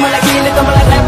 malaki na malaki.